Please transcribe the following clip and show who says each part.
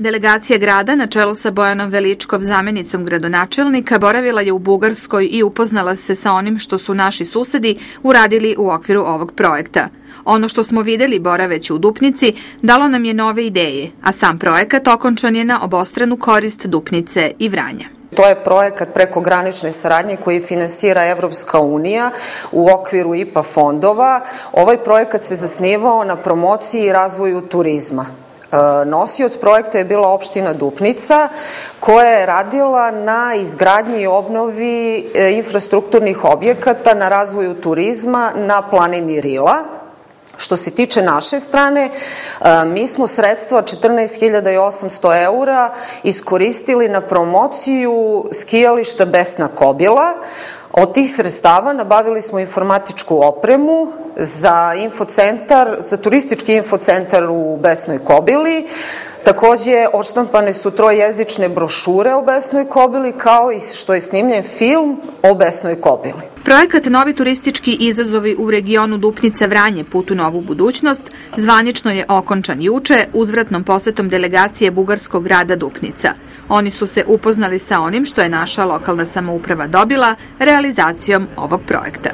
Speaker 1: Delegacija grada na čelu sa Bojanom Veličkov zamenicom gradonačelnika boravila je u Bugarskoj i upoznala se sa onim što su naši susedi uradili u okviru ovog projekta. Ono što smo videli boraveći u Dupnici dalo nam je nove ideje, a sam projekat okončan je na obostranu korist Dupnice i Vranja.
Speaker 2: To je projekat preko granične saradnje koji finansira Evropska unija u okviru IPA fondova. Ovaj projekat se zasnivao na promociji i razvoju turizma. E, nosioc projekta je bila opština Dupnica koja je radila na izgradnji i obnovi e, infrastrukturnih objekata na razvoju turizma na planini Rila. Što se tiče naše strane, e, mi smo sredstva 14.800 eura iskoristili na promociju skijališta Besna Kobila, Od tih sredstava nabavili smo informatičku opremu za infocentar, za turistički infocentar u Besnoj Kobili. Takođe, odštampane su trojezične brošure o Besnoj Kobili, kao i što je snimljen film o Besnoj Kobili.
Speaker 1: Projekat Novi turistički izazovi u regionu Dupnica Vranje put u novu budućnost zvanično je okončan juče uzvratnom posetom delegacije Bugarskog grada Dupnica. Oni su se upoznali sa onim što je naša lokalna samouprava dobila realizacijom ovog projekta.